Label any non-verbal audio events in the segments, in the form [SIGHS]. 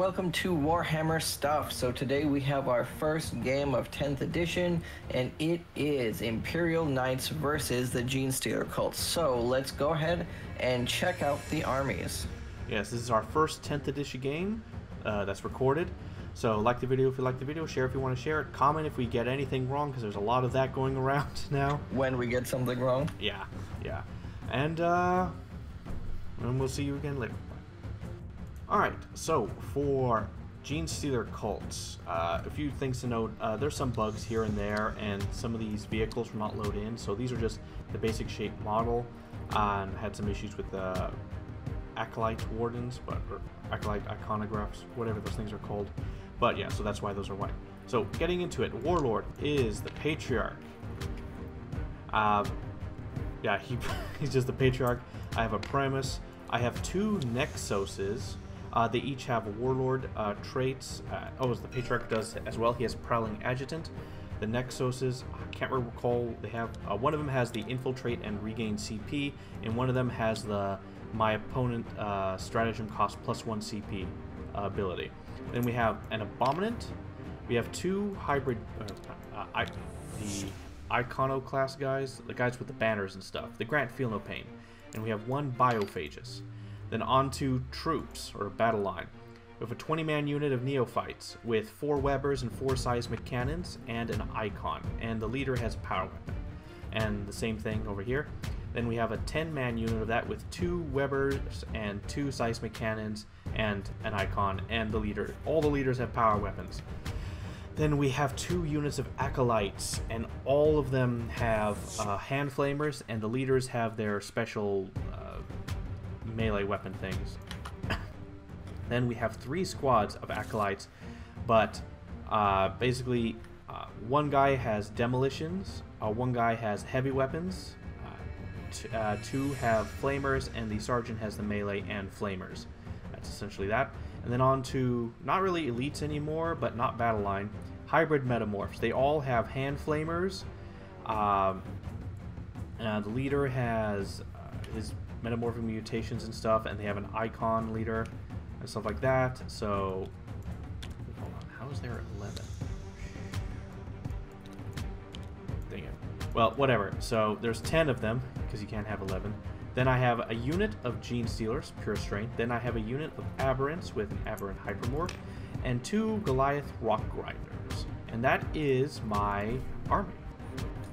Welcome to Warhammer Stuff. So today we have our first game of 10th edition, and it is Imperial Knights versus the Genestealer cult. So let's go ahead and check out the armies. Yes, this is our first 10th edition game uh, that's recorded. So like the video if you like the video, share if you want to share it, comment if we get anything wrong because there's a lot of that going [LAUGHS] around now. When we get something wrong. Yeah, yeah. And uh and we'll see you again later. Alright, so for Genestealer cults, uh, a few things to note. Uh, there's some bugs here and there, and some of these vehicles will not load in. So these are just the basic shape model. Uh, and had some issues with the acolyte wardens, but or acolyte iconographs, whatever those things are called. But yeah, so that's why those are white. So getting into it, Warlord is the patriarch. Uh, yeah, he, [LAUGHS] he's just the patriarch. I have a Primus. I have two Nexoses. Uh, they each have Warlord uh, traits. Uh, oh, as the patriarch does as well. He has Prowling Adjutant. The Nexoses, I can't recall. They have uh, one of them has the Infiltrate and Regain CP, and one of them has the My Opponent uh, Stratagem Cost plus one CP uh, ability. Then we have an Abominant. We have two hybrid, I, the Iconoclast guys, the guys with the banners and stuff. They grant feel no pain. And we have one Biophagus. Then on to troops, or battle line. We have a 20-man unit of neophytes with four Webbers and four seismic cannons and an icon, and the leader has a power weapon. And the same thing over here. Then we have a 10-man unit of that with two Webbers and two seismic cannons and an icon, and the leader. All the leaders have power weapons. Then we have two units of acolytes, and all of them have uh, hand flamers, and the leaders have their special melee weapon things. then we have three squads of acolytes, but uh, basically uh, one guy has demolitions, uh, one guy has heavy weapons, uh, two have flamers, and the sergeant has the melee and flamers. That's essentially that. And then on to, not really elites anymore, but not battle line, hybrid metamorphs. They all have hand flamers. Um, uh, the leader has uh, his metamorphic mutations and stuff, and they have an icon leader and stuff like that. So, hold on, how is there 11? Dang it. Well, whatever. So there's 10 of them, because you can't have 11. Then I have a unit of Genestealers, pure strength. Then I have a unit of Aberrants with an Aberrant Hypermorph, and two Goliath Rock Grinders. And that is my army.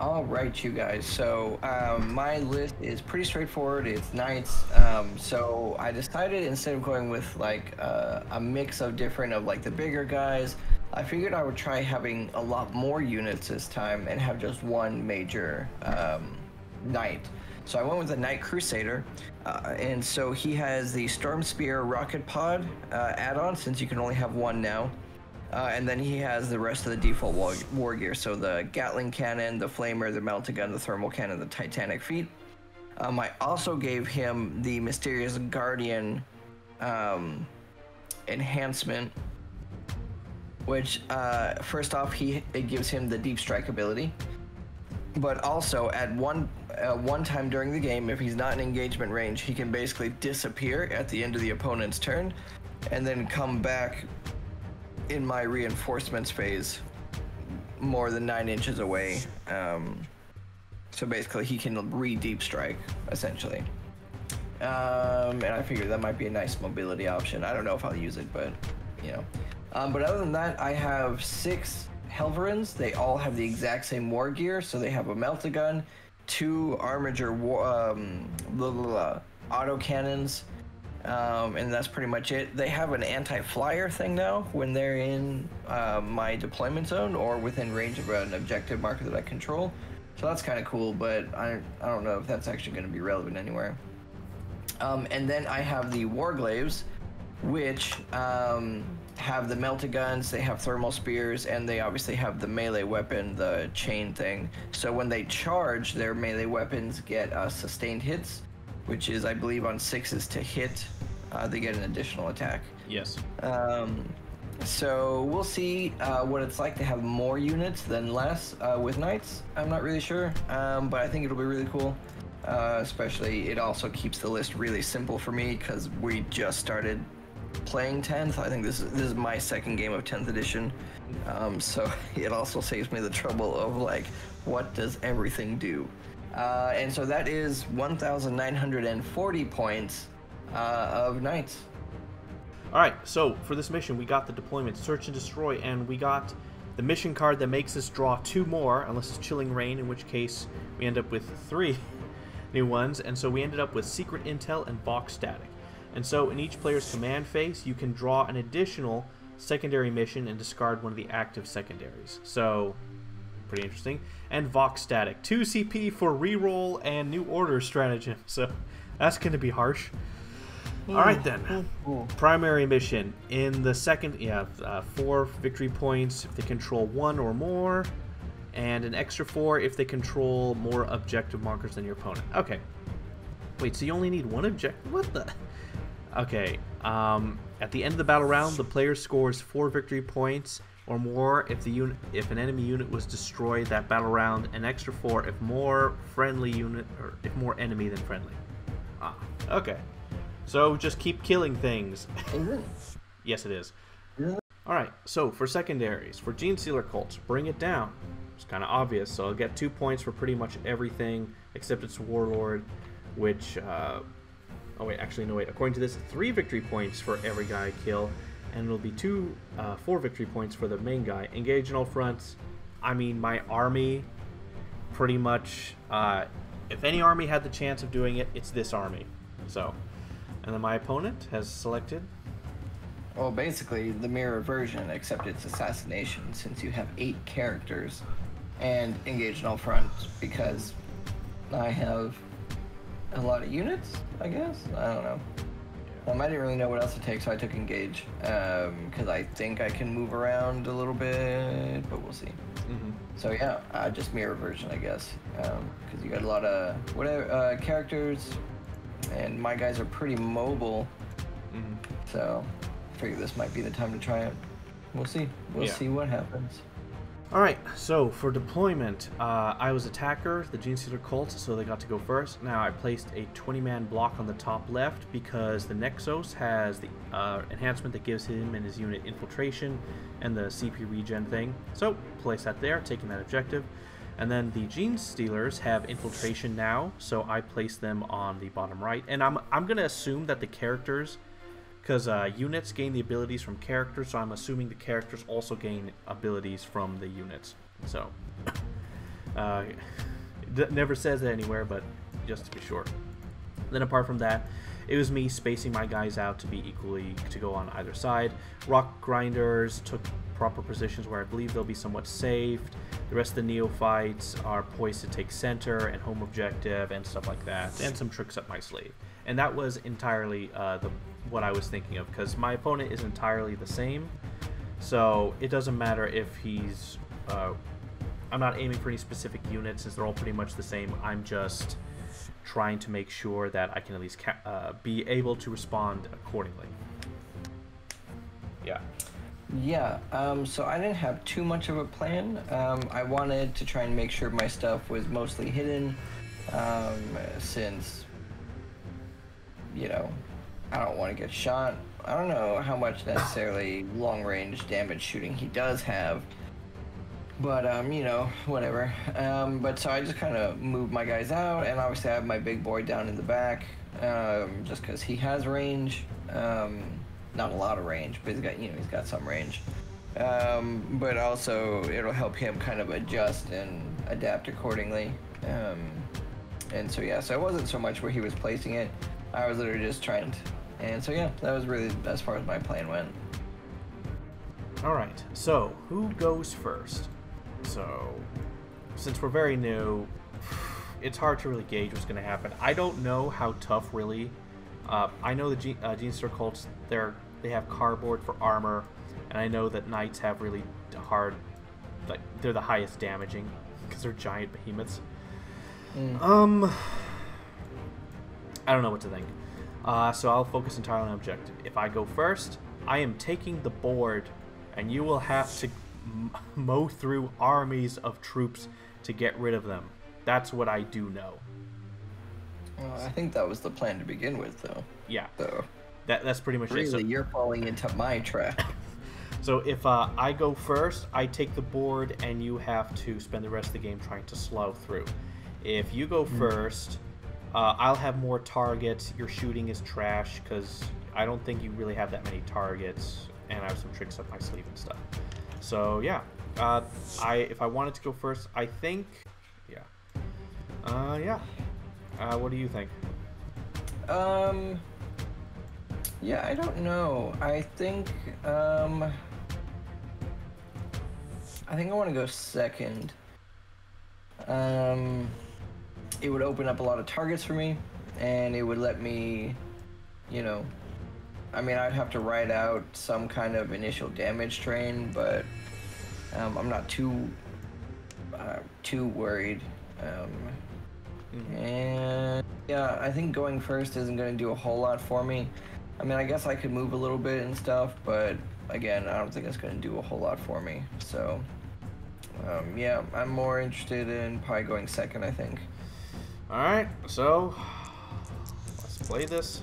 All right, you guys. So um, my list is pretty straightforward. It's knights. Um, so I decided instead of going with like uh, a mix of different of like the bigger guys, I figured I would try having a lot more units this time and have just one major um, knight. So I went with a Knight Crusader, uh, and so he has the Storm Spear Rocket Pod uh, add-on, since you can only have one now. Uh, and then he has the rest of the default war, war, gear, so the Gatling Cannon, the Flamer, the Melta Gun, the Thermal Cannon, the Titanic Feet. Um, I also gave him the Mysterious Guardian um, enhancement, which uh, first off, he it gives him the Deep Strike ability but also at one uh, one time during the game, if he's not in engagement range, he can basically disappear at the end of the opponent's turn, and then come back in my reinforcements phase more than nine inches away. Um, so basically, he can re-deep strike essentially. Um, and I figured that might be a nice mobility option. I don't know if I'll use it, but you know. Um, but other than that, I have six Helverins. They all have the exact same war gear, so they have a melta gun, two armiger war, um, auto cannons, um, and that's pretty much it. They have an anti-flyer thing now when they're in uh, my deployment zone or within range of an objective marker that I control. So that's kind of cool, but I, I don't know if that's actually going to be relevant anywhere. Um, and then I have the Warglaives, which um, have the melta guns, they have thermal spears, and they obviously have the melee weapon, the chain thing. So when they charge, their melee weapons get uh, sustained hits, which is, I believe, on sixes to hit, uh, they get an additional attack. Yes. Um, so we'll see uh, what it's like to have more units than less uh, with knights. I'm not really sure, um, but I think it'll be really cool. Uh, especially, it also keeps the list really simple for me because we just started playing 10th. I think this is this is my second game of 10th edition, um, so [LAUGHS] it also saves me the trouble of like, what does everything do? Uh, and so that is 1,940 points uh, of knights. All right, so for this mission, we got the deployment, search and destroy, and we got the mission card that makes us draw two more, unless it's Chilling rain, in which case we end up with three [LAUGHS] new ones. And so we ended up with Secret Intel and Vox Static. And so in each player's command phase, you can draw an additional secondary mission and discard one of the active secondaries. So, pretty interesting. And Vox Static, 2 CP for reroll and New Order stratagem. [LAUGHS] So, that's going to be harsh. All right then. Primary mission in the second, yeah, uh, four victory points if they control one or more, and an extra four if they control more objective markers than your opponent. Okay. Wait, so you only need one objective? What the? Okay. Um, at the end of the battle round, the player scores four victory points or more if the unit if an enemy unit was destroyed that battle round, an extra four if more friendly unit or if more enemy than friendly. Ah, okay. So just keep killing things. [LAUGHS] yes, it is. All right. So for secondaries, for Genestealer cults, bring it down. It's kind of obvious. So I'll get two points for pretty much everything except its warlord, which. Uh, oh wait, actually no wait. According to this, three victory points for every guy I kill, and it'll be two, uh, four victory points for the main guy. Engage in all fronts. I mean, my army, pretty much. Uh, if any army had the chance of doing it, it's this army. So. And then my opponent has selected. Well, basically the mirror version, except it's assassination, since you have eight characters, and engage in all fronts because I have a lot of units. I guess I don't know. Um, I didn't really know what else to take, so I took engage because um, I think I can move around a little bit, but we'll see. Mm-hmm. So yeah, uh, just mirror version, I guess, because um, you got a lot of whatever uh, characters, and my guys are pretty mobile. Mm-hmm. So, I figure this might be the time to try it. We'll see. We'll yeah. see what happens. All right. So for deployment, uh, I was attacker, the Genestealer cult, so they got to go first. Now I placed a 20-man block on the top left because the Nexos has the uh, enhancement that gives him and his unit infiltration and the CP regen thing. So place that there, taking that objective. And then the Gene Stealers have infiltration now, so I place them on the bottom right. And I'm, I'm going to assume that the characters, because uh, units gain the abilities from characters, so I'm assuming the characters also gain abilities from the units. So, [COUGHS] uh, [LAUGHS] it never says it anywhere, but just to be sure. Then apart from that, it was me spacing my guys out to be equally to go on either side. Rock grinders took proper positions where I believe they'll be somewhat saved. The rest of the neophytes are poised to take center and home objective and stuff like that, and some tricks up my sleeve. And that was entirely uh, the what I was thinking of, because my opponent is entirely the same, so it doesn't matter if he's. Uh, I'm not aiming for any specific units, since they're all pretty much the same. I'm just trying to make sure that I can at least uh, be able to respond accordingly. Yeah. Yeah, um, so I didn't have too much of a plan. Um, I wanted to try and make sure my stuff was mostly hidden, um, since, you know, I don't want to get shot. I don't know how much necessarily long range damage shooting he does have, but, um, you know, whatever. Um, but so I just kind of moved my guys out, and obviously I have my big boy down in the back, um, just because he has range. Um, not a lot of range, but he's got you know he's got some range. Um, but also it'll help him kind of adjust and adapt accordingly. Um, and so yeah, so it wasn't so much where he was placing it. I was literally just trying to, and so yeah, that was really as far as my plan went. All right, so who goes first? So, since we're very new, [SIGHS] it's hard to really gauge what's going to happen. I don't know how tough really uh, I know the G- uh, Genestealer cults, they're, they have cardboard for armor, and I know that knights have really hard, like, they're the highest damaging, because they're giant behemoths. Mm. Um, I don't know what to think. Uh, so I'll focus entirely on objective. If I go first, I am taking the board, and you will have to m- [LAUGHS] mow through armies of troops to get rid of them. That's what I do know. Well, I think that was the plan to begin with, though. Yeah. So. that, that's pretty much really, it. So, you're falling into my trap. [LAUGHS] so if uh, I go first, I take the board, and you have to spend the rest of the game trying to slow through. If you go Mm. first, uh, I'll have more targets. Your shooting is trash because I don't think you really have that many targets, and I have some tricks up my sleeve and stuff. So yeah, uh, I if I wanted to go first, I think, yeah, uh, yeah. Uh, what do you think? Um. Yeah, I don't know. I think. Um. I think I want to go second. Um. It would open up a lot of targets for me, and it would let me, you know. I mean, I'd have to write out some kind of initial damage train, but um, I'm not too uh, too worried. Um, and yeah, I think going first isn't going to do a whole lot for me. I mean, I guess I could move a little bit and stuff, but again, I don't think it's going to do a whole lot for me. So, um, yeah, I'm more interested in probably going second, I think. All right, so let's play this.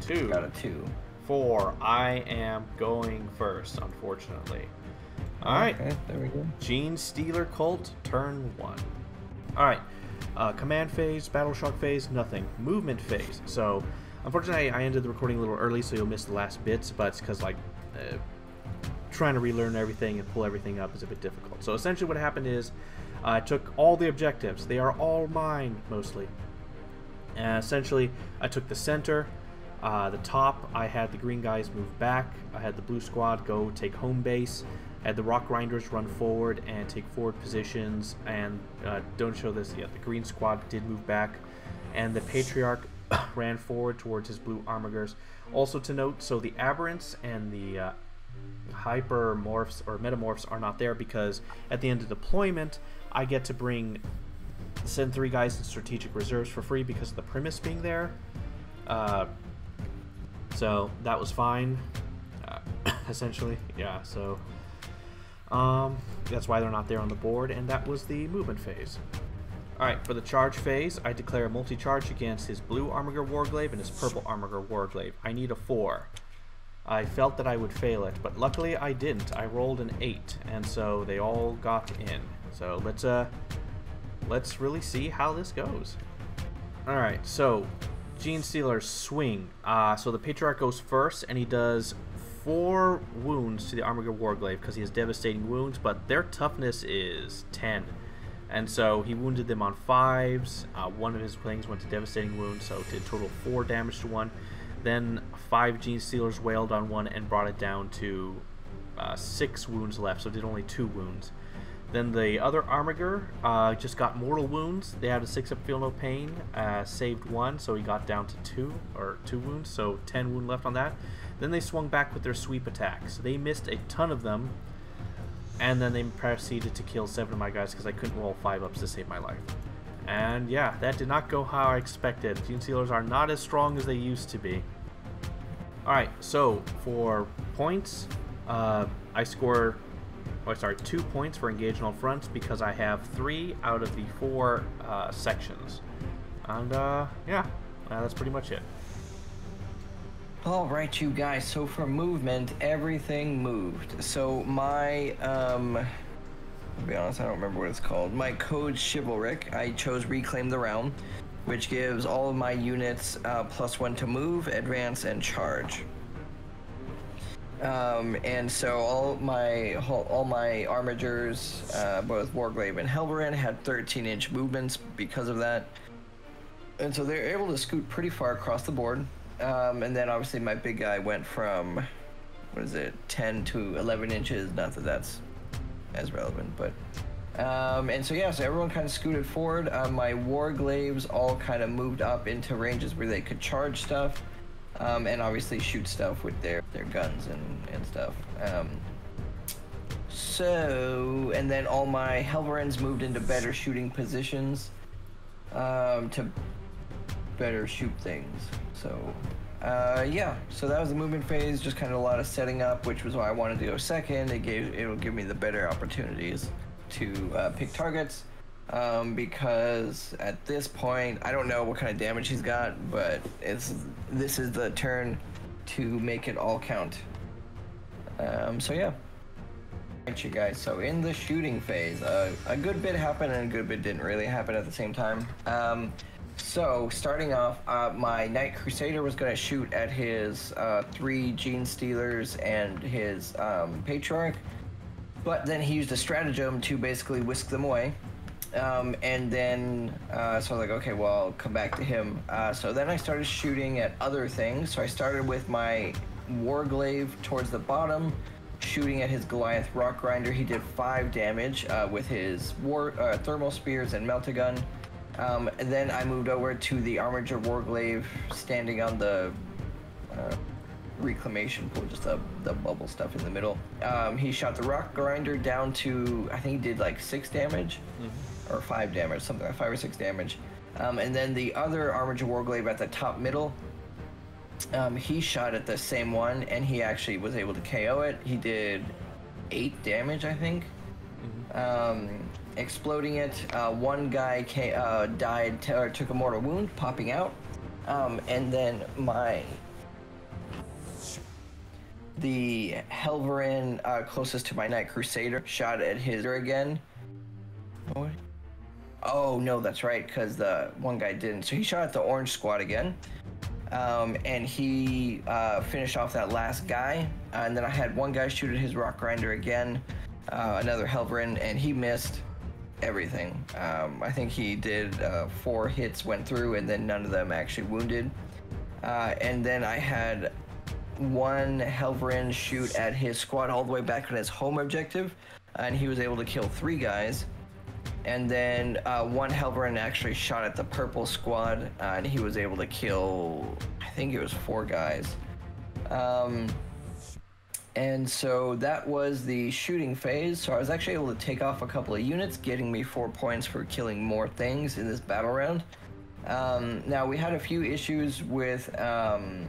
Two, Got a two. four. I am going first, unfortunately. All right, Okay, there we go. Gene Stealer Cult, turn one. All right, uh, command phase, battle shock phase, nothing. Movement phase. So, unfortunately, I ended the recording a little early, so you'll miss the last bits. But it's because like uh, trying to relearn everything and pull everything up is a bit difficult. So essentially, what happened is I took all the objectives. They are all mine mostly. And essentially, I took the center. Uh, the top, I had the green guys move back. I had the blue squad go take home base. I had the rock grinders run forward and take forward positions. And uh, don't show this yet. The green squad did move back, and the patriarch [COUGHS] ran forward towards his blue armigers. Also to note, so the aberrants and the uh, hypermorphs or metamorphs are not there because at the end of deployment, I get to bring send three guys in strategic reserves for free because of the Primus being there. Uh, so that was fine, uh, [COUGHS] essentially. Yeah, so um, that's why they're not there on the board, and that was the movement phase. Alright, for the charge phase, I declare a multi-charge against his blue Armiger Warglaive and his purple Armiger Warglaive. I need a 4. I felt that I would fail it, but luckily I didn't. I rolled an 8, and so they all got in. So let's, uh, let's really see how this goes. Alright, so Gene Stealer's swing. Uh, so the Patriarch goes first, and he does four wounds to the Armiger Warglaive because he has devastating wounds, but their toughness is 10. And so he wounded them on fives. Uh, one of his things went to devastating wounds, so did total four damage to one. Then five Gene Stealers wailed on one and brought it down to uh, six wounds left, so did only two wounds. Then the other Armiger uh, just got mortal wounds. They had a six up, feel no pain, uh, saved one, so he got down to two or two wounds, so ten wound left on that. Then they swung back with their sweep attacks. They missed a ton of them, and then they proceeded to kill seven of my guys because I couldn't roll five ups to save my life. And yeah, that did not go how I expected. Gene Stealers are not as strong as they used to be. Alright, so for points, uh, I score, oh sorry, two points for engage on all fronts because I have three out of the four uh, sections. And uh, yeah, that's pretty much it. All right, you guys. So for movement, everything moved. So my um, to be honest, I don't remember what it's called. My code chivalric. I chose reclaim the realm, which gives all of my units uh, plus one to move, advance, and charge. Um, and so all my all my armigers, uh, both Warglaive and Helverin, had 13-inch movements because of that. And so they're able to scoot pretty far across the board. Um, and then obviously my big guy went from, what is it, 10 to 11 inches. Not that that's as relevant, but. Um, and so yeah, so everyone kind of scooted forward. Uh, my Warglaives all kind of moved up into ranges where they could charge stuff. Um, and obviously shoot stuff with their, their guns and, and stuff. Um, so, and then all my Helverins moved into better shooting positions um, to better shoot things. So, uh, yeah, so that was the movement phase, just kind of a lot of setting up, which was why I wanted to go second. It gave it'll give me the better opportunities to uh, pick targets. um, because at this point I don't know what kind of damage he's got, but it's this is the turn to make it all count. Um, so yeah. Alright, you guys. So in the shooting phase, uh, a good bit happened and a good bit didn't really happen at the same time. Um, so starting off, uh, my Knight Crusader was going to shoot at his uh, three Genestealers and his um, Patriarch, but then he used a stratagem to basically whisk them away. Um, and then, uh, so I was like, okay, well, I'll come back to him. Uh, so then I started shooting at other things. So I started with my Warglaive towards the bottom, shooting at his Goliath Rock Grinder. He did five damage uh, with his war uh, thermal spears and meltagun. Um, and then I moved over to the Armiger Warglaive, standing on the uh, reclamation pool, just the, the bubble stuff in the middle. Um, he shot the Rock Grinder down to, I think he did like six damage, mm-hmm. or five damage, something like five or six damage. Um, and then the other Armiger Warglaive at the top middle, um, he shot at the same one, and he actually was able to KO it. He did eight damage, I think, mm-hmm. um, exploding it. Uh, one guy K- uh, died, t- or took a mortal wound, popping out. Um, and then my the Helverin uh, closest to my Knight Crusader shot at his again. Oh no, that's right, because the one guy didn't. So he shot at the orange squad again. Um, and he uh, finished off that last guy. Uh, and then I had one guy shoot at his rock grinder again, uh, another Helverin, and he missed everything. Um, I think he did uh, four hits, went through, and then none of them actually wounded. Uh, and then I had one Helverin shoot at his squad all the way back on his home objective, and he was able to kill three guys and then uh, one Helverin actually shot at the purple squad, uh, and he was able to kill, I think it was four guys. Um, and so that was the shooting phase. So I was actually able to take off a couple of units, getting me four points for killing more things in this battle round. Um, now we had a few issues with, um,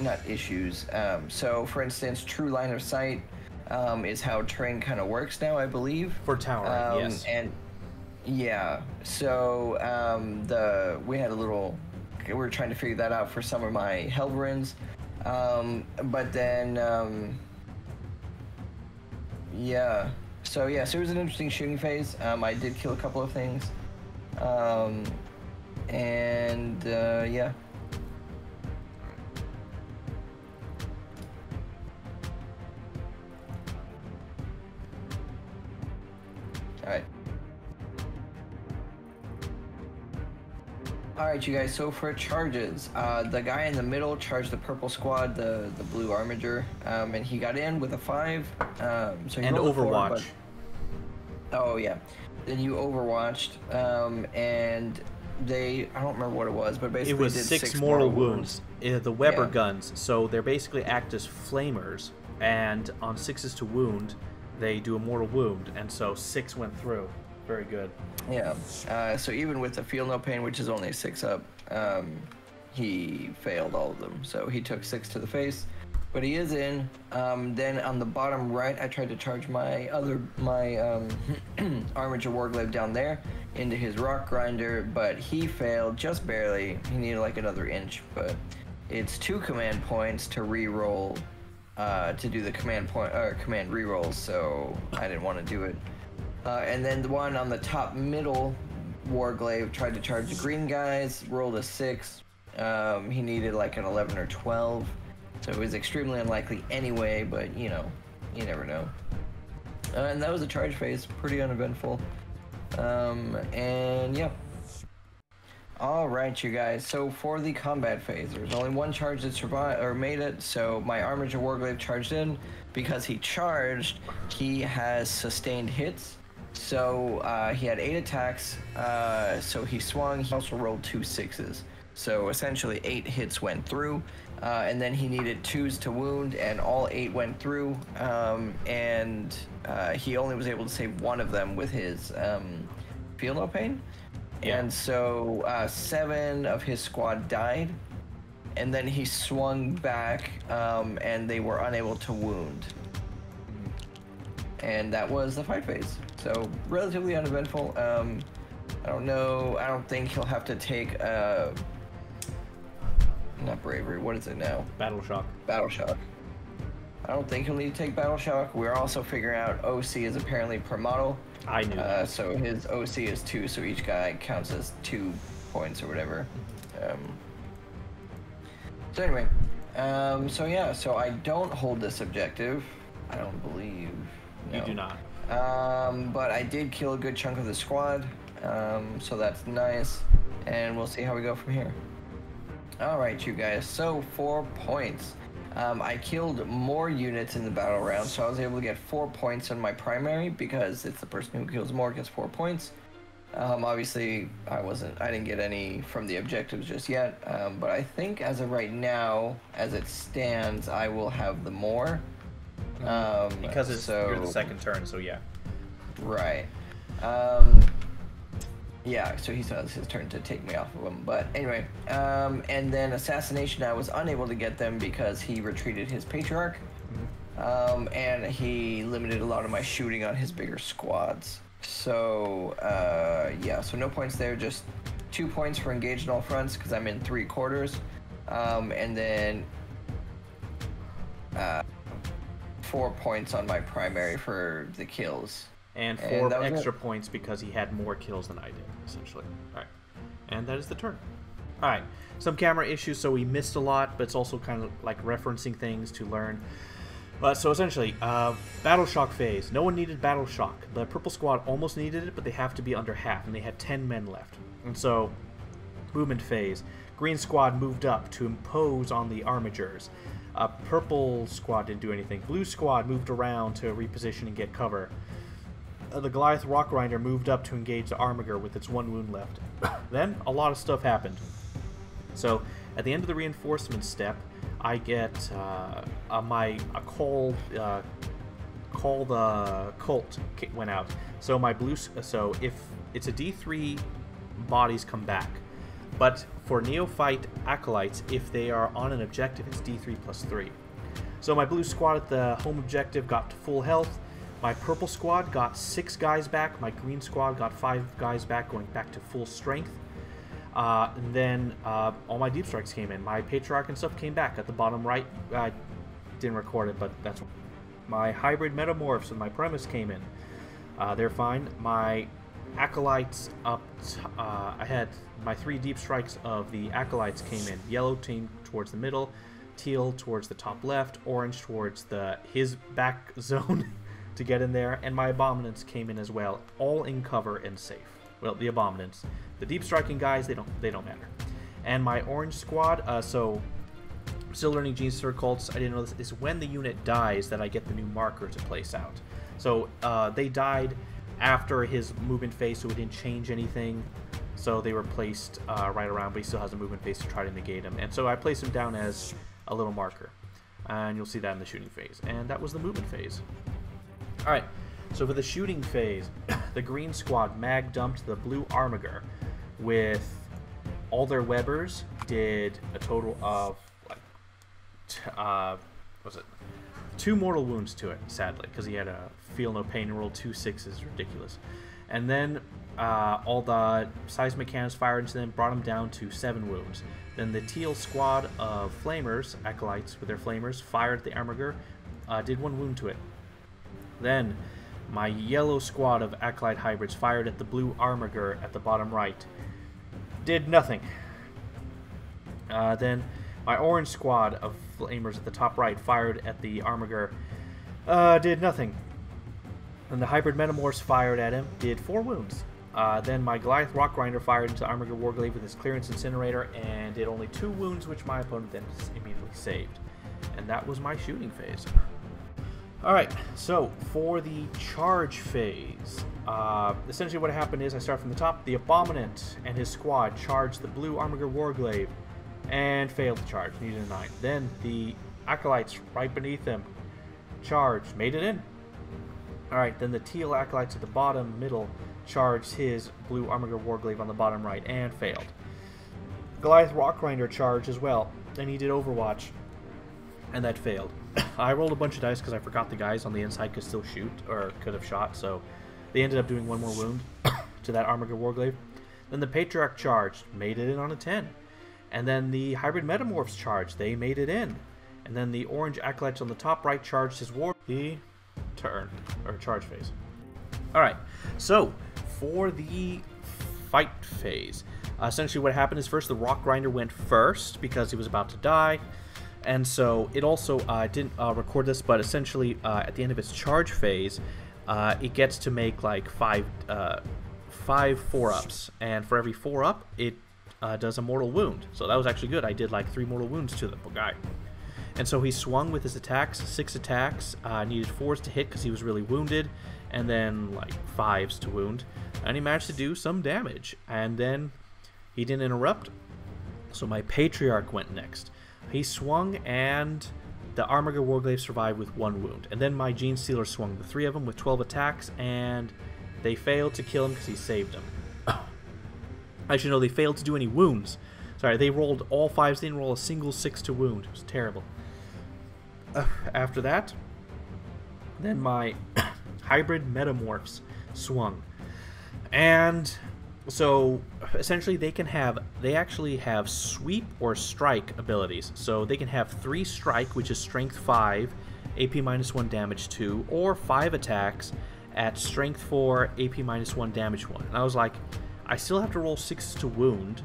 not issues. Um, so for instance, true line of sight um, is how terrain kind of works now, I believe. For tower, um, yes. And yeah, so um, the we had a little. We were trying to figure that out for some of my Helverins, um, but then um, yeah. So yeah, so it was an interesting shooting phase. Um, I did kill a couple of things, um, and uh, yeah. Alright, you guys, so for charges, uh, the guy in the middle charged the purple squad, the, the blue Armiger, um, and he got in with a 5. Um, so and Overwatch. Four, but... Oh, yeah. Then you Overwatched, um, and they, I don't remember what it was, but basically it was did six, six mortal, mortal wounds. wounds. Uh, the Webber yeah. guns, so they basically act as flamers, and on sixes to wound, they do a mortal wound, and so six went through. Very good. Yeah. Uh, so even with the feel no pain, which is only six up, um, he failed all of them. So he took six to the face, but he is in. Um, then on the bottom right, I tried to charge my other my um, [CLEARS THROAT] Armiger Warglaive down there into his rock grinder, but he failed just barely. He needed like another inch, but it's two command points to re-roll uh, to do the command point or command re-rolls. So I didn't want to do it. Uh, and then the one on the top middle, Warglaive tried to charge the green guys, rolled a 6. Um, he needed like an 11 or 12. So it was extremely unlikely anyway, but you know, you never know. Uh, and that was a charge phase, pretty uneventful. Um, and yeah. Alright, you guys. So for the combat phase, there's only one charge that survived or made it. So my Armiger Warglaive charged in. Because he charged, he has sustained hits. So uh, he had eight attacks. Uh, so he swung. He also rolled two sixes. So essentially, eight hits went through. Uh, and then he needed twos to wound, and all eight went through. Um, and uh, he only was able to save one of them with his um, feel no pain. Yeah. And so uh, seven of his squad died. And then he swung back, um, and they were unable to wound. And that was the fight phase. So relatively uneventful. Um, I don't know. I don't think he'll have to take uh, not bravery. What is it now? Battle shock. Battle shock. I don't think he'll need to take battle shock. We're also figuring out OC is apparently per model. I knew. Uh, so his OC is two, so each guy counts as two points or whatever. Um, so anyway, um, so yeah, so I don't hold this objective. I don't believe. You do not. Um, but I did kill a good chunk of the squad, um, so that's nice. And we'll see how we go from here. All right, you guys. So four points. Um, I killed more units in the battle round, so I was able to get four points on my primary because it's the person who kills more gets four points. Um, obviously, I wasn't, I didn't get any from the objectives just yet, um, but I think as of right now, as it stands, I will have the more. Um, Because it's so, you're the second turn, so yeah. Right. Um, yeah, so he has his turn to take me off of him. But anyway, um, and then Assassination, I was unable to get them because he retreated his Patriarch. Um, and he limited a lot of my shooting on his bigger squads. So, uh, yeah, so no points there, just two points for engaged in all fronts because I'm in three quarters. Um, and then uh, four points on my primary for the kills. And And four was extra it. points because he had more kills than I did, essentially. Alright. And that is the turn. Alright. Some camera issues, so we missed a lot, but it's also kind of like referencing things to learn. But so essentially, uh, battle shock phase. No one needed battle shock. The purple squad almost needed it, but they have to be under half, and they had 10 men left. And so, movement phase. Green squad moved up to impose on the armigers. Uh, purple squad didn't do anything. Blue squad moved around to reposition and get cover. Uh, the Goliath Rock Grinder moved up to engage the Armiger with its one wound left. [COUGHS] then a lot of stuff happened. So at the end of the reinforcement step, I get uh, uh, my a call uh, call the cult went out. So my blue so if it's a D3, bodies come back. But for neophyte acolytes, if they are on an objective, it's D3 plus 3. So my blue squad at the home objective got to full health. My purple squad got six guys back. My green squad got five guys back, going back to full strength. Uh, and then uh, all my deep strikes came in. My patriarch and stuff came back at the bottom right. I didn't record it, but that's my hybrid metamorphs and my Primus came in. Uh, they're fine. My acolytes up. Uh, I had my three deep strikes of the acolytes came in. Yellow team towards the middle, teal towards the top left, orange towards the his back [LAUGHS] zone [LAUGHS] to get in there, and my abominants came in as well, all in cover and safe. Well, the abominants, the deep striking guys, they don't they don't matter. And my orange squad, uh, so still learning gene Sir cults. I didn't know this is when the unit dies that I get the new marker to place out. So uh, they died after his movement phase, so it didn't change anything. So they were placed uh, right around, but he still has a movement phase to try to negate him. And so I placed him down as a little marker, and you'll see that in the shooting phase. And that was the movement phase. All right. So for the shooting phase, [COUGHS] the green squad mag dumped the blue armiger with all their webbers did a total of like uh was it two mortal wounds to it sadly because he had a feel no pain and rolled two sixes ridiculous. And then uh, all the seismic cannons fired into them brought him down to seven wounds. Then the teal squad of flamers acolytes with their flamers fired at the armiger uh, did one wound to it. Then my yellow squad of acolyte hybrids fired at the blue armiger at the bottom right. Did nothing. Uh, then my orange squad of flamers at the top right fired at the armiger, uh, did nothing. And the hybrid metamorphs fired at him, did four wounds. Uh, then my Goliath Rock Grinder fired into Armiger Warglaive with his clearance incinerator and did only two wounds, which my opponent then immediately saved. And that was my shooting phase. Alright, so for the charge phase, uh, essentially what happened is I start from the top. The Abominant and his squad charged the blue Armiger Warglaive and failed to charge, needed a 9. Then the Acolytes right beneath him charged, made it in. Alright, then the teal Acolytes at the bottom middle charged his blue Armiger Warglaive on the bottom right and failed. Goliath Rockgrinder charged as well, and he did Overwatch, and that failed. [COUGHS] I rolled a bunch of dice because I forgot the guys on the inside could still shoot or could have shot, so They ended up doing one more wound [COUGHS] to that Armiger Warglaive. Then the Patriarch charged, made it in on a 10. And then the Hybrid Metamorphs charged, they made it in. And then the Orange Acolytes on the top right charged his war. He turned, or charge phase. Alright, so for the fight phase, uh, essentially what happened is first the Rock Grinder went first because he was about to die. And so it also uh, didn't uh, record this, but essentially uh, at the end of its charge phase, uh, it gets to make like five uh, five four ups, and for every four up, it uh, does a mortal wound. So that was actually good. I did like three mortal wounds to the guy. And so he swung with his attacks, six attacks, uh, needed fours to hit because he was really wounded, and then like fives to wound. And he managed to do some damage. And then he didn't interrupt, so my Patriarch went next. He swung and the Armiger Warglaive survived with one wound. And then my Genestealer swung the three of them with 12 attacks, and they failed to kill him because he saved them. I should know they failed to do any wounds. Sorry, they rolled all fives. They didn't roll a single six to wound. It was terrible. Uh, after that, then my [COUGHS] hybrid metamorphs swung. And so essentially they can have they actually have sweep or strike abilities so they can have three strike which is strength 5 ap minus 1 damage 2 or 5 attacks at strength 4 ap minus 1 damage 1 and i was like i still have to roll 6 to wound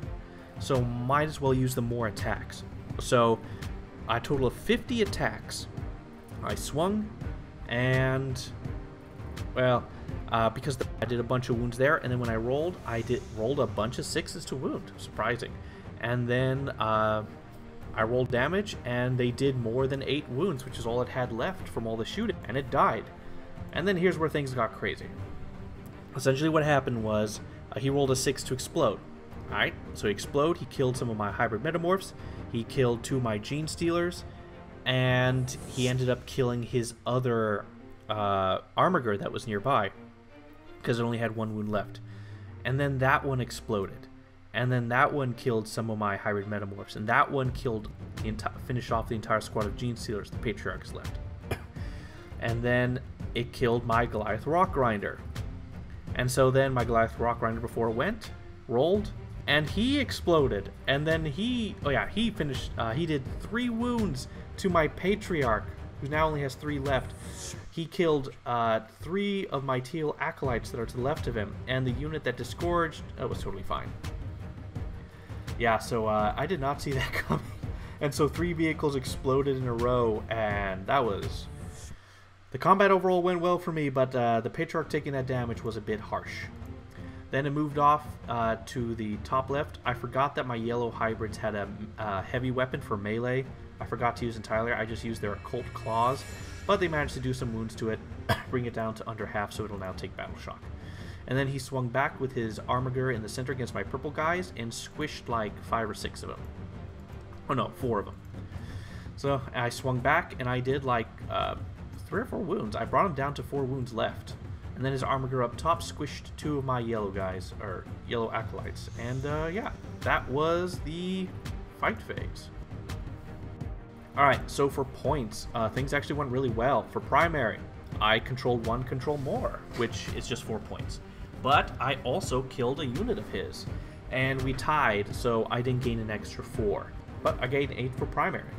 so might as well use the more attacks so a total of 50 attacks i swung and well uh, because the, I did a bunch of wounds there, and then when I rolled, I did rolled a bunch of sixes to wound. Surprising. And then uh, I rolled damage, and they did more than eight wounds, which is all it had left from all the shooting, and it died. And then here's where things got crazy. Essentially, what happened was uh, he rolled a six to explode. Alright, so he explode, he killed some of my hybrid metamorphs, he killed two of my gene stealers, and he ended up killing his other uh, Armiger that was nearby because it only had one wound left. And then that one exploded. And then that one killed some of my hybrid metamorphs. And that one killed the finished off the entire squad of gene stealers the Patriarchs left. [COUGHS] and then it killed my Goliath Rock Grinder. And so then my Goliath Rock Grinder before went, rolled, and he exploded. And then he, oh yeah, he finished, uh, he did three wounds to my Patriarch, who now only has three left. He killed uh, three of my teal acolytes that are to the left of him, and the unit that disgorged uh, was totally fine. Yeah, so uh, I did not see [LAUGHS] that coming. And so three vehicles exploded in a row, and that was... The combat overall went well for me, but uh, the Patriarch taking that damage was a bit harsh. Then it moved off uh, to the top left. I forgot that my yellow hybrids had a uh, heavy weapon for melee. I forgot to use entirely. I just used their occult claws, but they managed to do some wounds to it, [COUGHS] bring it down to under half so it'll now take battle shock. And then he swung back with his Armiger in the center against my purple guys and squished like five or six of them. Oh no, four of them. So I swung back and I did like uh, three or four wounds. I brought him down to four wounds left. And then his armor Armiger up top squished two of my yellow guys, or yellow acolytes. And uh, yeah, that was the fight phase. Alright, so for points, uh, things actually went really well. For primary, I controlled one control more, which is just four points. But I also killed a unit of his, and we tied, so I didn't gain an extra four. But I gained eight for primary.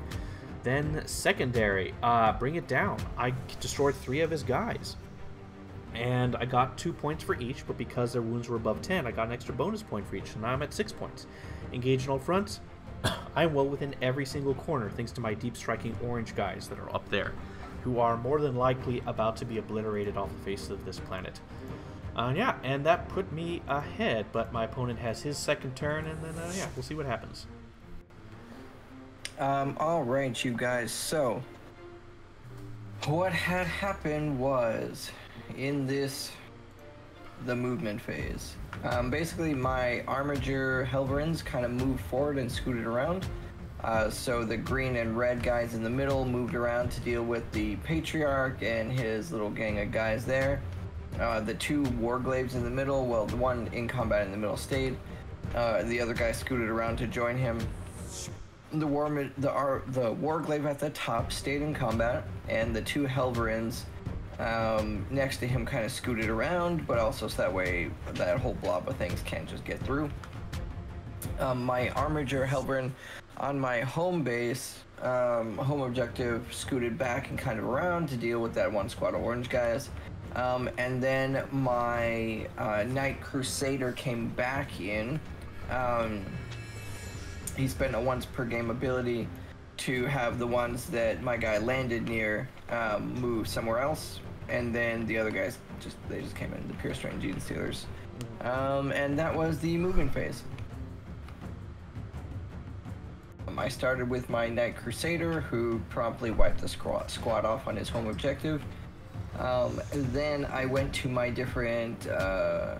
Then secondary, uh, bring it down. I destroyed three of his guys. And I got two points for each, but because their wounds were above 10, I got an extra bonus point for each, so now I'm at six points. Engage in all fronts, [COUGHS] I'm well within every single corner thanks to my deep striking orange guys that are up there, who are more than likely about to be obliterated off the face of this planet. Uh, yeah, and that put me ahead, but my opponent has his second turn, and then, uh, yeah, we'll see what happens. Um, alright, you guys, so, what had happened was, in this, the movement phase, um, basically, my Armiger Helverins kind of moved forward and scooted around. Uh, so the green and red guys in the middle moved around to deal with the Patriarch and his little gang of guys there. Uh, the two Warglaives in the middle, well, the one in combat in the middle stayed. Uh, the other guy scooted around to join him. The war the the Warglaive at the top stayed in combat, and the two Helverins um, next to him kind of scooted around, but also so that way that whole blob of things can't just get through. Um, my Armiger Helverin on my home base, um, home objective, scooted back and kind of around to deal with that one squad of orange guys. Um, and then my uh, Knight Crusader came back in. He spent a once per game ability to have the ones that my guy landed near um, move somewhere else, and then the other guys just they just came in the pure strength Genestealers, um, and that was the moving phase. Um, I started with my Knight Crusader, who promptly wiped the squad, squad off on his home objective. Um, then I went to my different uh,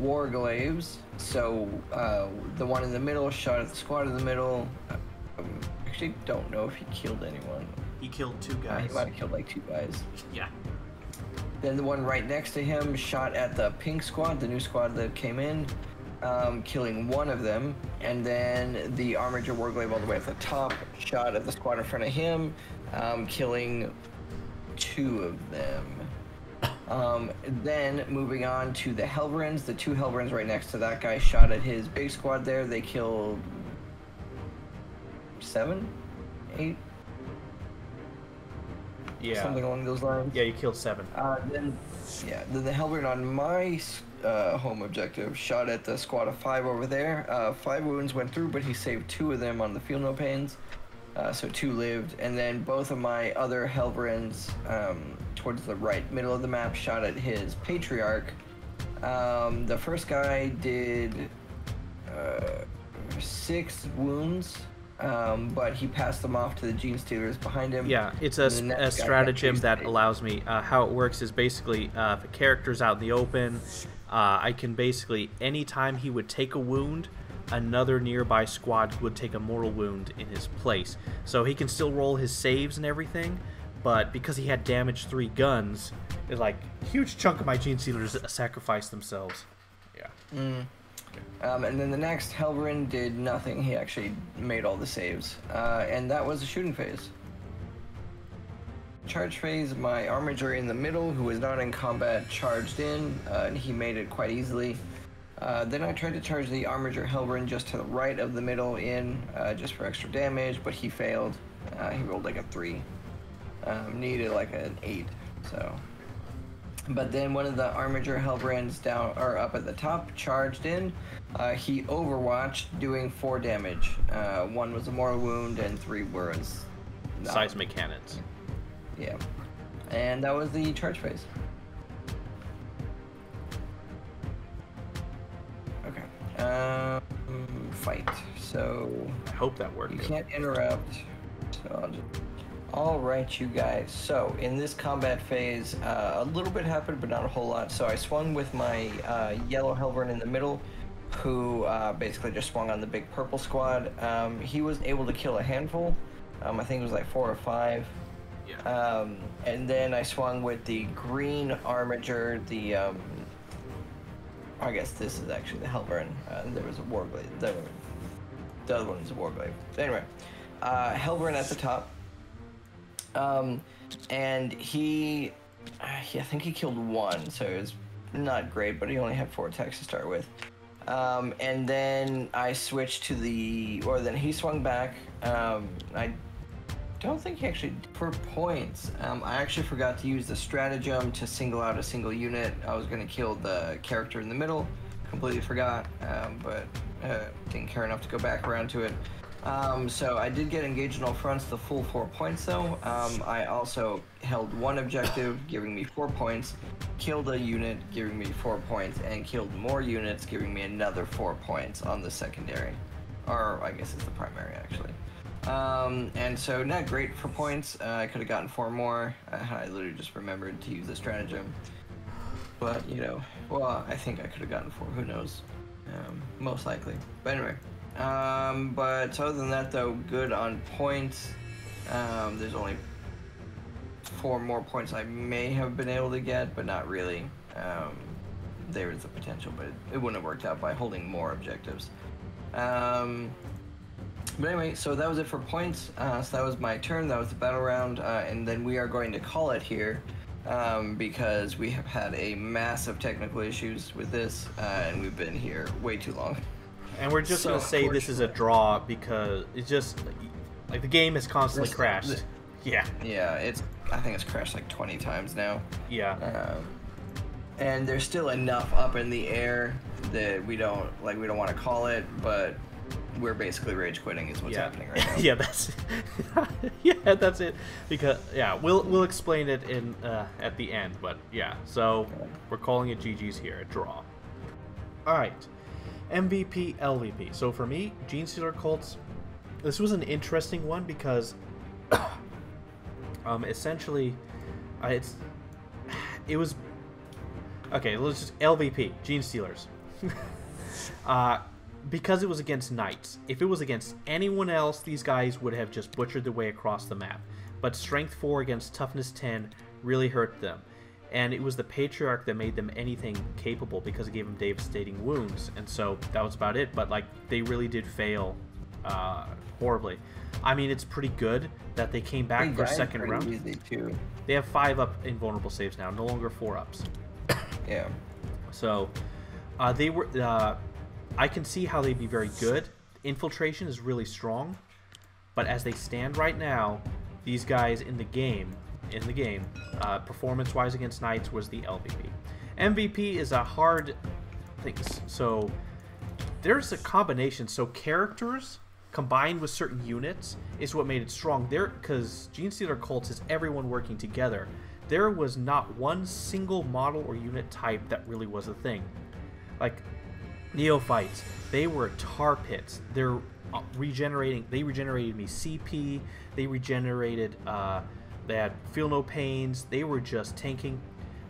Warglaives. So uh, the one in the middle shot at the squad in the middle. Um, actually, don't know if he killed anyone. He killed two Uh, guys. he might have killed like two guys. Yeah. Then the one right next to him shot at the pink squad, the new squad that came in, um, killing one of them. And then the Armiger Warglaive all the way at the top shot at the squad in front of him, um, killing two of them. Um, then moving on to the Helverins, the two Helverins right next to that guy shot at his big squad there. They killed seven, eight, Yeah. something along those lines. Yeah, you killed seven. Uh, then, yeah, then the Helverin on my uh, home objective shot at the squad of five over there. Uh, five wounds went through, but he saved two of them on the feel no pains. Uh, so two lived, and then both of my other Helverins um, towards the right middle of the map shot at his Patriarch. Um, the first guy did uh, six wounds, um, but he passed them off to the Gene Stealers behind him. Yeah, it's a, And the s- next a stratagem that allows me. Uh, how it works is basically uh, if a character's out in the open, uh, I can basically anytime he would take a wound, another nearby squad would take a mortal wound in his place. So he can still roll his saves and everything, but because he had damaged three guns, it's like huge chunk of my gene stealers sacrificed themselves. Yeah. Mm. Um, and then the next Helverin did nothing. He actually made all the saves, uh, and that was the shooting phase. Charge phase, my Armiger in the middle, who was not in combat, charged in, uh, and he made it quite easily. Uh, then I tried to charge the Armiger Helverin just to the right of the middle in, uh, just for extra damage, but he failed. Uh, he rolled like a three. Um, needed like an eight, so but then one of the Armiger Helverins down or up at the top charged in. Uh, he overwatched, doing four damage. Uh, one was a mortal wound, and three was not. Seismic cannons. Yeah, and that was the charge phase. Okay. Um, fight. So I hope that worked. you can't interrupt. So I'll just. All right, you guys. So in this combat phase, uh, a little bit happened, but not a whole lot. So I swung with my uh, yellow Helverin in the middle, who uh, basically just swung on the big purple squad. Um, he was able to kill a handful. Um, I think it was like four or five. Yeah. Um, and then I swung with the green Armiger, the um, I guess this is actually the Helverin. Uh, there was a Warglaive. The, the other one is a Warglaive. Anyway, uh, Helverin at the top. Um, and he, I think he killed one, so it was not great, but he only had four attacks to start with. Um, and then I switched to the, or then he swung back. Um, I don't think he actually for points. Um, I actually forgot to use the stratagem to single out a single unit. I was gonna kill the character in the middle. Completely forgot, um, but uh, didn't care enough to go back around to it. Um, so I did get engaged on all fronts, the full four points though. Um, I also held one objective, giving me four points, killed a unit, giving me four points, and killed more units, giving me another four points on the secondary. Or I guess it's the primary actually. Um, and so not great for points. Uh, I could have gotten four more. Uh, I literally just remembered to use the stratagem. But you know, well, I think I could have gotten four. Who knows? Um, most likely. But anyway. Um, but other than that, though, good on points. Um, there's only four more points I may have been able to get, but not really. Um, there is a potential, but it, it wouldn't have worked out by holding more objectives. Um, but anyway, so that was it for points. Uh, so that was my turn. That was the battle round, uh, and then we are going to call it here. um, because we have had a massive technical issues with this, uh, and we've been here way too long. [LAUGHS] And we're just So gonna say this is a draw because it's just like the game has constantly This- crashed. this- yeah, Yeah, it's I think it's crashed like 20 times now. yeah, Um, and there's still enough up in the air that we don't like we don't want to call it, but we're basically rage quitting is what's yeah, happening right [LAUGHS] now. yeah. That's [LAUGHS] yeah, that's it. Because yeah, we'll we'll explain it in uh, at the end. But yeah, so we're calling it GG's here, a draw. All right, MVP, LVP. So for me, Gene Stealer Cults. This was an interesting one because, [COUGHS] um, essentially, uh, it's it was okay. Let's just LVP, Gene Stealers. [LAUGHS] uh, because it was against knights. If it was against anyone else, these guys would have just butchered their way across the map. But strength 4 against toughness 10 really hurt them. And it was the patriarch that made them anything capable because it gave them devastating wounds. And so that was about it. But like they really did fail uh, horribly. I mean, it's pretty good that they came back They for second round. They have five up invulnerable saves now, no longer four ups. [COUGHS] Yeah. So uh, they were. Uh, I can see how they'd be very good. Infiltration is really strong, but as they stand right now, these guys in the game, in the game, uh, performance-wise against Knights was the LVP. MVP is a hard thing. So there's a combination. So characters combined with certain units is what made it strong. There, because Gene Stealer Cults is everyone working together. There was not one single model or unit type that really was a thing. Like neophytes, they were tar pits. They're uh, regenerating. They regenerated me CP. They regenerated. Uh, they had feel no pains. They were just tanking.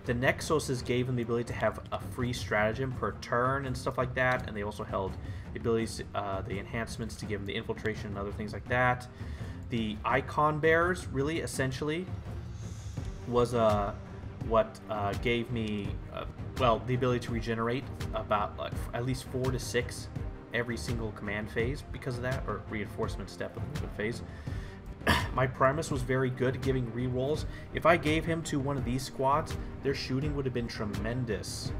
The Nexoses gave them the ability to have a free stratagem per turn and stuff like that, and they also held the abilities, uh, the enhancements to give them the infiltration and other things like that. The icon bearers really essentially was uh, what uh, gave me uh, well the ability to regenerate about like at least four to six every single command phase because of that or reinforcement step of the phase. [COUGHS] My Primus was very good giving rerolls. If I gave him to one of these squads, their shooting would have been tremendous.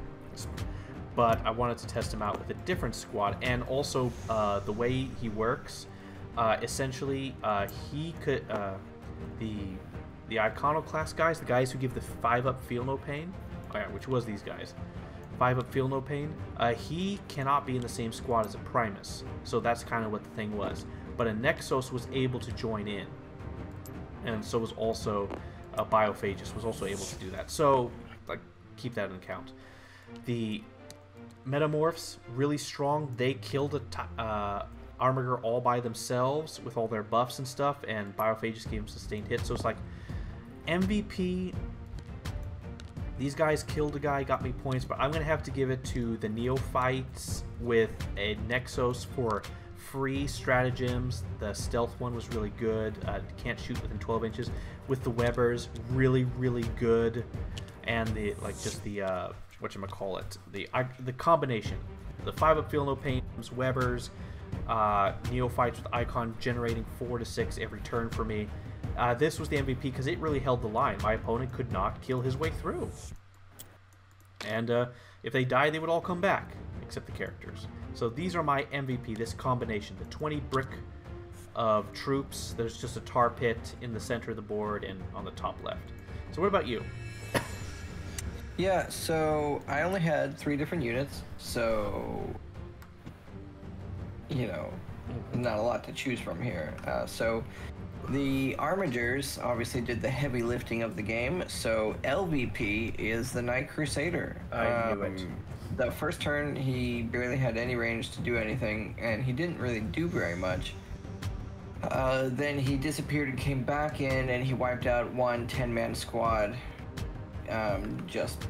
But I wanted to test him out with a different squad, and also uh, the way he works. Uh, essentially, uh, he could uh, the the iconoclast guys, the guys who give the five up feel no pain, oh which was these guys, five up feel no pain. Uh, he cannot be in the same squad as a Primus, so that's kind of what the thing was. But a Nexos was able to join in, and so was also a Biophagus was also able to do that. So like keep that in account. The Metamorphs really strong. They killed a uh, Armiger all by themselves with all their buffs and stuff, and Biophagus gave them sustained hits. So it's like MVP. These guys killed a guy, got me points, but I'm gonna have to give it to the Neophytes with a Nexos for free stratagems. The stealth one was really good. Uh, can't shoot within 12 inches. With the Webbers, really, really good. And the like, just the uh, what you call it, the I, the combination, the five up feel no pains, Webbers, uh, Neophytes with Icon generating four to six every turn for me. Uh, this was the MVP because it really held the line. My opponent could not kill his way through. And uh, if they died, they would all come back, except the characters. So these are my MVP, this combination. The 20 brick of troops. There's just a tar pit in the center of the board and on the top left. So what about you? Yeah, so I only had three different units, so you know, not a lot to choose from here. Uh, so the Armigers obviously did the heavy lifting of the game, so LVP is the Knight Crusader. I knew it. The first turn, he barely had any range to do anything, and he didn't really do very much. Uh, then he disappeared and came back in, and he wiped out one 10 man squad um, just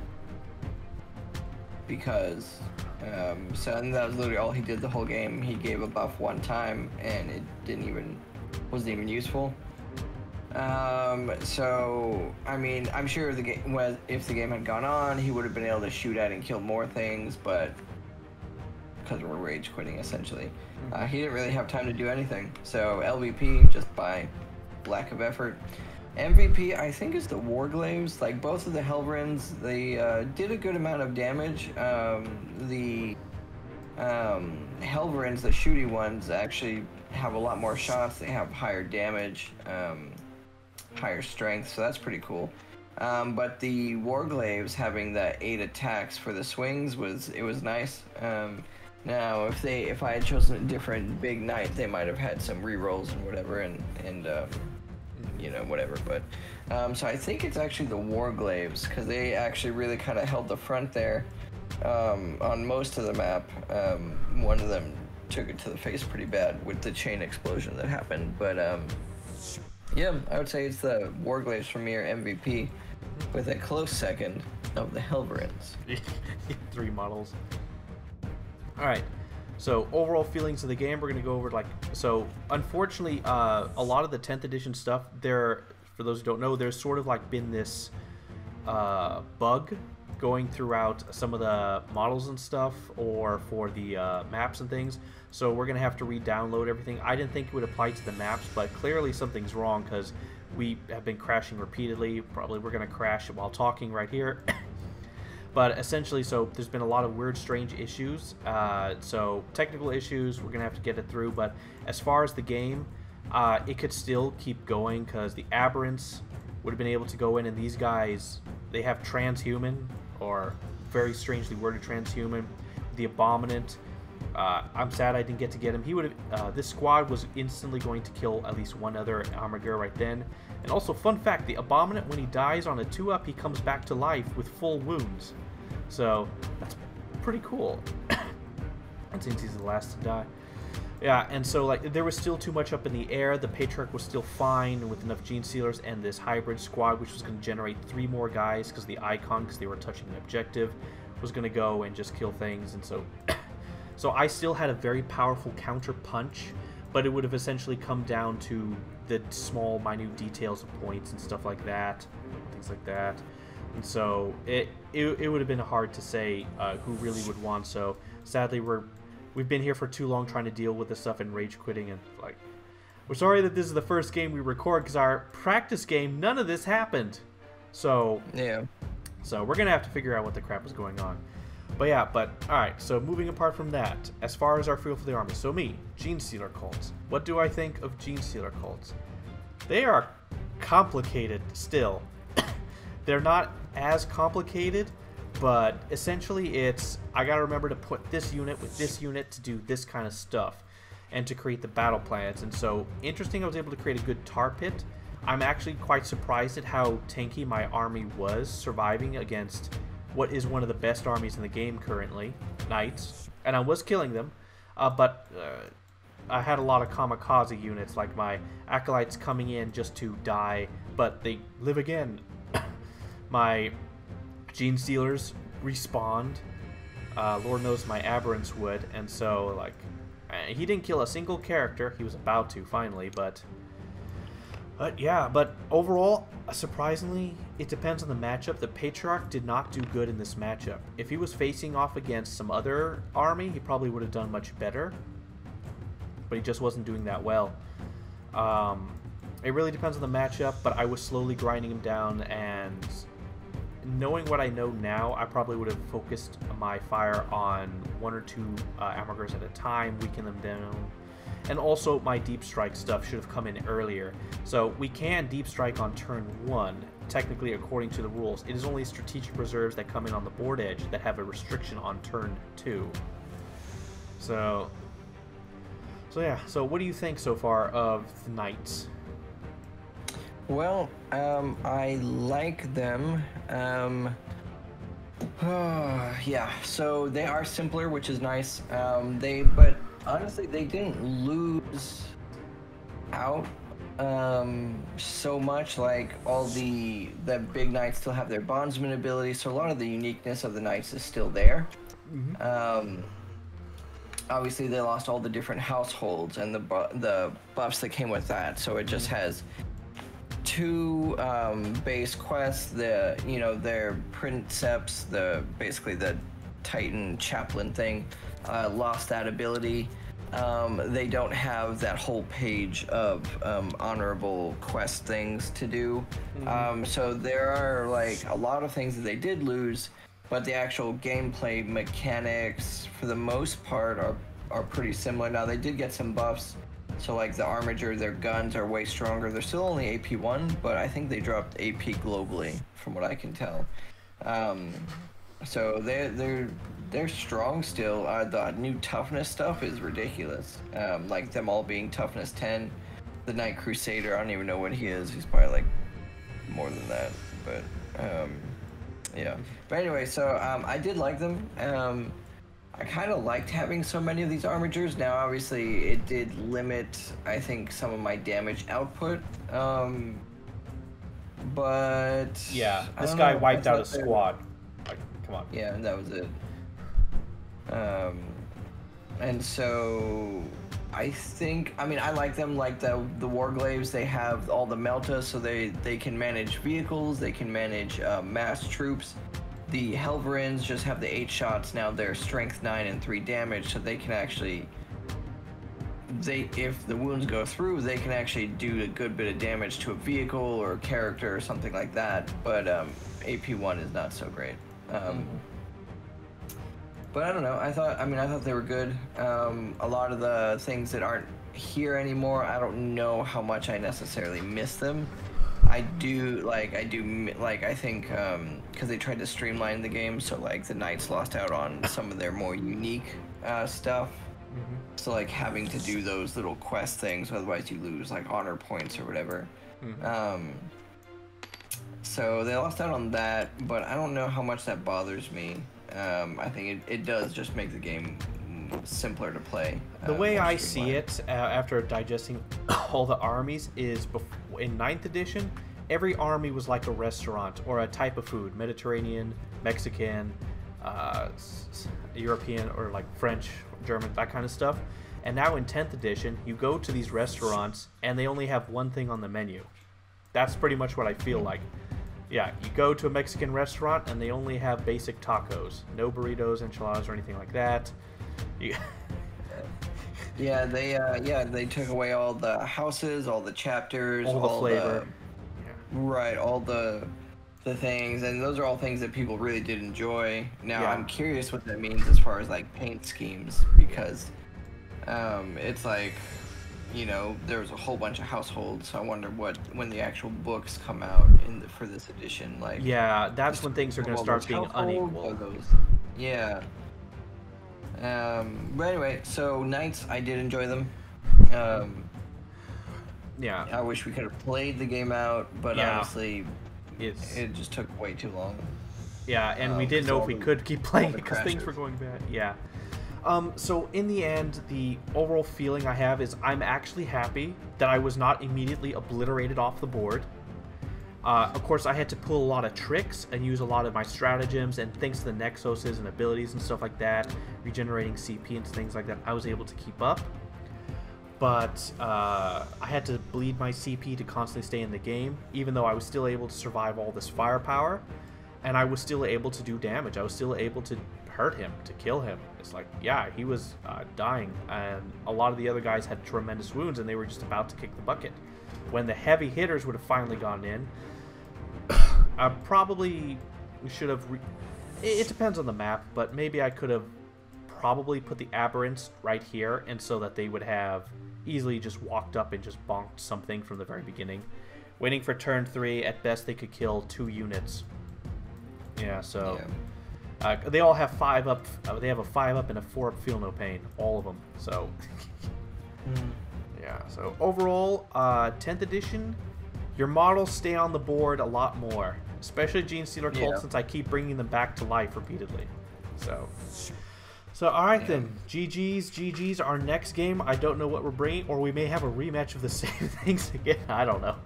because. Um, so and that was literally all he did the whole game. He gave a buff one time, and it didn't even wasn't even useful. Um, so I mean, I'm sure the game if the game had gone on, he would have been able to shoot at and kill more things, but because we're rage quitting essentially, uh, he didn't really have time to do anything. So LVP just by lack of effort. MVP, I think, is the Warglaives. Like both of the Helverins, they uh, did a good amount of damage. Um, the um, Helverins, the shooty ones, actually have a lot more shots. They have higher damage, um, higher strength, so that's pretty cool. Um, but the Warglaives having the eight attacks for the swings was it was nice. Um, now, if they if I had chosen a different big knight, they might have had some rerolls and whatever, and and um, you know whatever. But um, so I think it's actually the Warglaives because they actually really kind of held the front there um, on most of the map. Um, one of them took it to the face pretty bad with the chain explosion that happened, but yeah, I would say it's the Warglaives from your MVP with a close second of the Helverins. [LAUGHS] Three models. All right. So overall feelings of the game, we're gonna go over like so. Unfortunately, uh, a lot of the 10th edition stuff, there, for those who don't know, there's sort of like been this uh, bug going throughout some of the models and stuff, or for the uh, maps and things. So we're gonna have to re-download everything. I didn't think it would apply to the maps, but clearly something's wrong because we have been crashing repeatedly. Probably we're gonna crash while talking right here. [COUGHS] But essentially, so there's been a lot of weird, strange issues. Uh, so technical issues, we're gonna have to get it through. But as far as the game, uh, it could still keep going because the aberrants would have been able to go in, and these guys, they have transhuman or very strangely worded transhuman. The abominant. Uh, I'm sad I didn't get to get him. He would. Uh, this squad was instantly going to kill at least one other Armageddon right then. And also, fun fact: the abominant, when he dies on a two-up, he comes back to life with full wounds. So that's pretty cool. [COUGHS] and since he's the last to die. Yeah, and so like there was still too much up in the air. The Patriarch was still fine with enough Gene Stealers and this hybrid squad, which was going to generate three more guys because the icon, because they were touching an objective, was going to go and just kill things. And so, [COUGHS] so I still had a very powerful counter punch, but it would have essentially come down to the small, minute details of points and stuff like that, things like that. And so it it, it would have been hard to say uh, who really would want. So sadly, we're we've been here for too long trying to deal with this stuff and rage quitting and like we're sorry that this is the first game we record because our practice game none of this happened. So yeah. So we're gonna have to figure out what the crap is going on. But yeah, but alright, so moving apart from that, as far as our feel for the army, so me, Genestealer cults. What do I think of Genestealer cults? They are complicated still. [COUGHS] They're not as complicated, but essentially it's I gotta remember to put this unit with this unit to do this kind of stuff and to create the battle plans. And so interesting I was able to create a good tar pit. I'm actually quite surprised at how tanky my army was surviving against what is one of the best armies in the game currently, Knights. And I was killing them, uh, but uh, I had a lot of kamikaze units, like my Acolytes coming in just to die, but they live again [COUGHS] my Genestealers respawned. Uh, Lord knows my Aberrants would, and so, like, eh, he didn't kill a single character. He was about to, finally, but... But yeah, but overall, surprisingly, it depends on the matchup. The Patriarch did not do good in this matchup. If he was facing off against some other army, he probably would have done much better. But he just wasn't doing that well. Um, it really depends on the matchup, but I was slowly grinding him down, and knowing what I know now, I probably would have focused my fire on one or two uh, at a time, weaken them down. And also, my deep strike stuff should have come in earlier. So we can deep strike on turn one, technically according to the rules. It is only strategic reserves that come in on the board edge that have a restriction on turn two. So, so yeah. So what do you think so far of the knights? Well, um, I like them. Um, [SIGHS] yeah, so they are simpler, which is nice. Um, they, but honestly, they didn't lose out um, so much. Like all the the big knights still have their bondsman ability, so a lot of the uniqueness of the knights is still there. Mm-hmm. Um, obviously, they lost all the different households and the bu- the buffs that came with that, so it just mm-hmm. has two um, base quests. The you know their princeps, the basically the Titan chaplain thing, uh, lost that ability. um, they don't have that whole page of um, honorable quest things to do. Mm-hmm. Um, so there are like a lot of things that they did lose, but the actual gameplay mechanics, for the most part, are are pretty similar. Now they did get some buffs. So like the Armiger, their guns are way stronger. They're still only AP one, but I think they dropped AP globally, from what I can tell. Um, so they they're they're strong still. Uh, the new toughness stuff is ridiculous. Um, like them all being toughness 10. The Knight Crusader, I don't even know what he is. He's probably like more than that. But um, yeah. But anyway, so um, I did like them. Um, I kind of liked having so many of these armigers. Now, obviously, it did limit, I think, some of my damage output. Um, but yeah, this guy know, wiped out a squad. Like, come on. Yeah, and that was it. Um, and so I think I mean I like them like the the Warglaives. They have all the Melta, so they they can manage vehicles. They can manage uh, mass troops. The Helverins just have the eight shots now. They're strength nine and three damage, so they can actually they if the wounds go through, they can actually do a good bit of damage to a vehicle or a character or something like that. But um, AP one is not so great. Um, but I don't know. I thought, I mean, I thought they were good. Um, a lot of the things that aren't here anymore, I don't know how much I necessarily miss them. I do like I do like I think because they tried to streamline the game, so like the Knights lost out on some of their more unique uh, stuff. Mm-hmm. So like having to do those little quest things, otherwise you lose like honor points or whatever. Mm-hmm. Um, so they lost out on that, but I don't know how much that bothers me. Um, I think it, it does just make the game simpler to play. The uh, way I see it, uh, after digesting [COUGHS] all the armies, is before, in 9th edition, every army was like a restaurant or a type of food Mediterranean, Mexican, uh, European, or like French, German, that kind of stuff. And now in 10th edition, you go to these restaurants and they only have one thing on the menu. That's pretty much what I feel like. Yeah, you go to a Mexican restaurant and they only have basic tacos, no burritos, enchiladas, or anything like that. You... [LAUGHS] yeah, they uh, yeah they took away all the houses, all the chapters, all the all flavor. The. Right, all the the things, and those are all things that people really did enjoy. Now yeah. I'm curious what that means as far as like paint schemes because um, it's like you know, there's a whole bunch of households. So I wonder what when the actual books come out in the, for this edition, like yeah, that's when things are going to start being unequal. Those, yeah. Um, but anyway, so Knights, I did enjoy them. Um, yeah. I wish we could have played the game out, but yeah. honestly, it's... it just took way too long. Yeah, and um, we didn't know if we the, could keep playing because things were going bad. Yeah. Um, so in the end, the overall feeling I have is I'm actually happy that I was not immediately obliterated off the board. Uh, of course, I had to pull a lot of tricks and use a lot of my stratagems, and thanks to the Nexoses and abilities and stuff like that, regenerating CP and things like that, I was able to keep up. But uh, I had to bleed my CP to constantly stay in the game, even though I was still able to survive all this firepower, and I was still able to do damage. I was still able to hurt him, to kill him. It's like, yeah, he was uh, dying, and a lot of the other guys had tremendous wounds, and they were just about to kick the bucket. When the heavy hitters would have finally gone in, [COUGHS] I probably should have. It depends on the map, but maybe I could have probably put the aberrants right here, and so that they would have easily just walked up and just bonked something from the very beginning. Waiting for turn three, at best they could kill two units. Yeah, so. Yeah. Uh, they all have five up. Uh, they have a five up and a four up. Feel no pain. All of them. So. mm. [LAUGHS] Yeah. So overall, uh, 10th edition, your models stay on the board a lot more, especially Genestealer Cult, yeah. since I keep bringing them back to life repeatedly. So. So all right yeah. then, GG's, GG's. Our next game, I don't know what we're bringing, or we may have a rematch of the [LAUGHS] same things again. I don't know. [LAUGHS]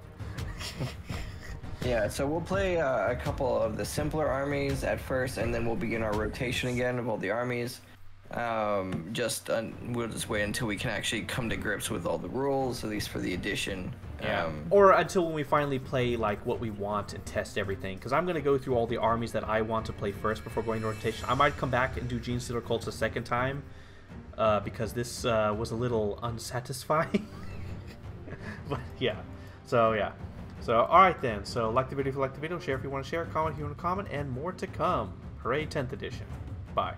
Yeah, so we'll play uh, a couple of the simpler armies at first, and then we'll begin our rotation again of all the armies. Um, just uh, we'll just wait until we can actually come to grips with all the rules, at least for the edition. Yeah. Um, or until when we finally play like what we want and test everything. Because I'm gonna go through all the armies that I want to play first before going to rotation. I might come back and do Genestealer Cults a second time, uh, because this uh, was a little [LAUGHS] unsatisfying. [LAUGHS] but yeah, so yeah. So alright then, so like the video if you like the video, share if you want to share, comment if you want to comment, and more to come. Hooray 10th edition. Bye.